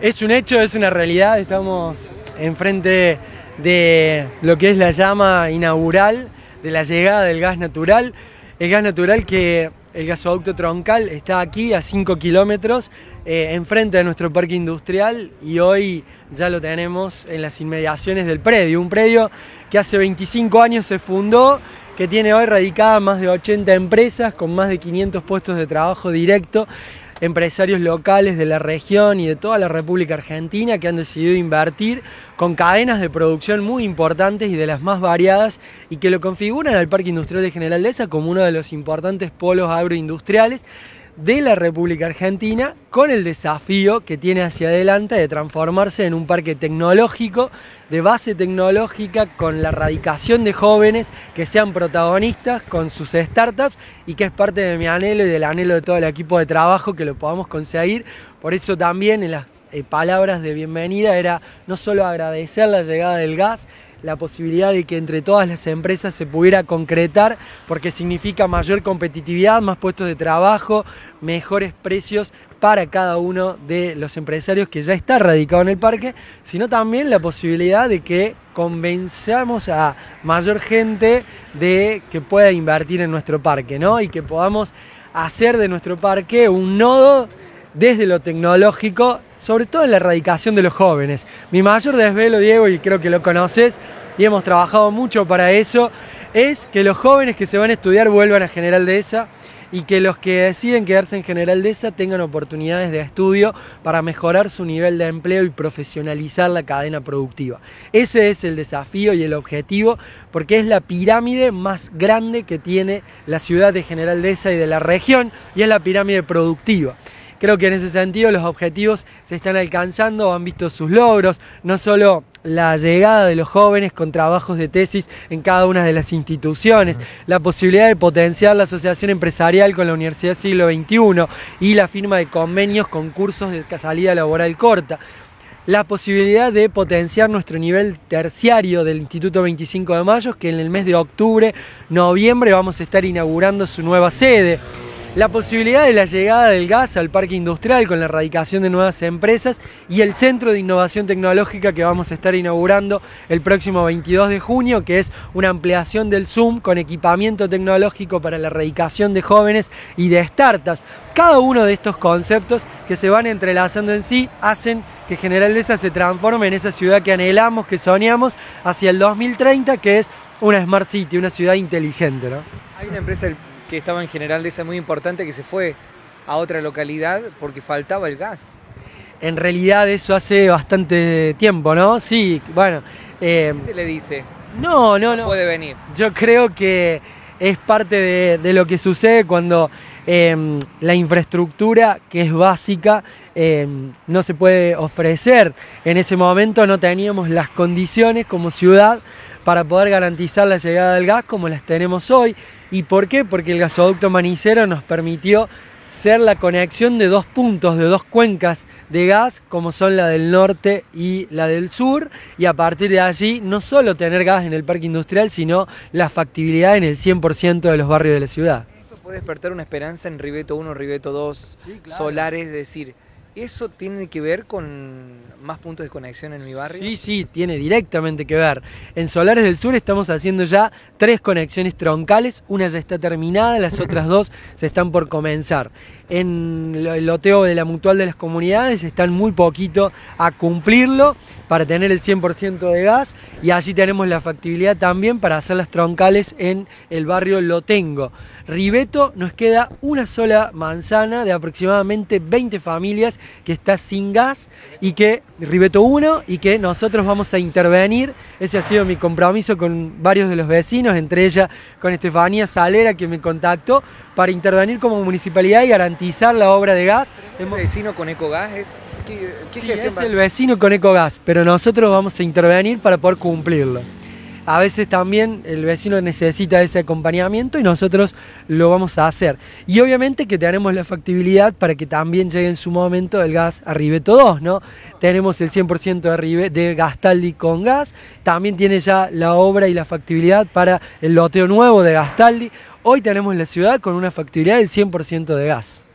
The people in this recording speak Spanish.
Es un hecho, es una realidad, estamos enfrente de lo que es la llama inaugural de la llegada del gas natural. El gas natural que el gasoducto troncal está aquí a 5 kilómetros eh, enfrente de nuestro parque industrial y hoy ya lo tenemos en las inmediaciones del predio, un predio que hace 25 años se fundó, que tiene hoy radicadas más de 80 empresas con más de 500 puestos de trabajo directo empresarios locales de la región y de toda la República Argentina que han decidido invertir con cadenas de producción muy importantes y de las más variadas y que lo configuran al Parque Industrial de General Deza como uno de los importantes polos agroindustriales de la República Argentina con el desafío que tiene hacia adelante de transformarse en un parque tecnológico de base tecnológica con la radicación de jóvenes que sean protagonistas con sus startups y que es parte de mi anhelo y del anhelo de todo el equipo de trabajo que lo podamos conseguir. Por eso también en las eh, palabras de bienvenida era no solo agradecer la llegada del gas, la posibilidad de que entre todas las empresas se pudiera concretar porque significa mayor competitividad, más puestos de trabajo, mejores precios para cada uno de los empresarios que ya está radicado en el parque, sino también la posibilidad de que convenzamos a mayor gente de que pueda invertir en nuestro parque, ¿no? Y que podamos hacer de nuestro parque un nodo desde lo tecnológico, sobre todo en la erradicación de los jóvenes. Mi mayor desvelo, Diego, y creo que lo conoces, y hemos trabajado mucho para eso, es que los jóvenes que se van a estudiar vuelvan a General Dehesa y que los que deciden quedarse en General Dehesa tengan oportunidades de estudio para mejorar su nivel de empleo y profesionalizar la cadena productiva. Ese es el desafío y el objetivo porque es la pirámide más grande que tiene la ciudad de General Dehesa y de la región y es la pirámide productiva. Creo que en ese sentido los objetivos se están alcanzando, han visto sus logros, no solo la llegada de los jóvenes con trabajos de tesis en cada una de las instituciones, la posibilidad de potenciar la asociación empresarial con la Universidad Siglo XXI y la firma de convenios con cursos de salida laboral corta la posibilidad de potenciar nuestro nivel terciario del Instituto 25 de Mayo, que en el mes de octubre, noviembre vamos a estar inaugurando su nueva sede la posibilidad de la llegada del gas al parque industrial con la erradicación de nuevas empresas y el centro de innovación tecnológica que vamos a estar inaugurando el próximo 22 de junio, que es una ampliación del Zoom con equipamiento tecnológico para la erradicación de jóvenes y de startups. Cada uno de estos conceptos que se van entrelazando en sí hacen que General Deza se transforme en esa ciudad que anhelamos, que soñamos hacia el 2030, que es una Smart City, una ciudad inteligente. ¿no? Hay una empresa que estaba en General de esa muy importante que se fue a otra localidad porque faltaba el gas. En realidad eso hace bastante tiempo, ¿no? Sí, bueno. Eh, ¿Qué se le dice? No, no, no. Puede venir. Yo creo que es parte de, lo que sucede cuando em, la infraestructura, que es básica, em, no se puede ofrecer. En ese momento no teníamos las condiciones como ciudad para poder garantizar la llegada del gas como las tenemos hoy. ¿Y por qué? Porque el gasoducto manicero nos permitió ser la conexión de dos puntos, de dos cuencas de gas, como son la del norte y la del sur, y a partir de allí no solo tener gas en el parque industrial, sino la factibilidad en el 100% de los barrios de la ciudad. Esto puede despertar una esperanza en Ribeto 1, Ribeto 2, solares, es decir, ¿Eso tiene que ver con más puntos de conexión en mi barrio? Sí, sí, tiene directamente que ver. En Solares del Sur estamos haciendo ya tres conexiones troncales, una ya está terminada, las otras dos se están por comenzar. En el loteo de la mutual de las comunidades están muy poquito a cumplirlo para tener el 100% de gas y allí tenemos la factibilidad también para hacer las troncales en el barrio Lotengo. Ribeto nos queda una sola manzana de aproximadamente 20 familias que está sin gas y que, Ribeto 1, y que nosotros vamos a intervenir. Ese ha sido mi compromiso con varios de los vecinos, entre ellas con Estefanía Salera que me contactó para intervenir como municipalidad y garantizar la obra de gas. ¿El vecino con Ecogas? ¿Es, qué, es el vecino con Ecogas, pero nosotros vamos a intervenir para poder cumplirlo a veces también el vecino necesita ese acompañamiento y nosotros lo vamos a hacer. Y obviamente que tenemos la factibilidad para que también llegue en su momento el gas a Ribeto 2, ¿no? Tenemos el 100% de, de Gastaldi con gas, también tiene ya la obra y la factibilidad para el loteo nuevo de Gastaldi. Hoy tenemos la ciudad con una factibilidad del 100% de gas.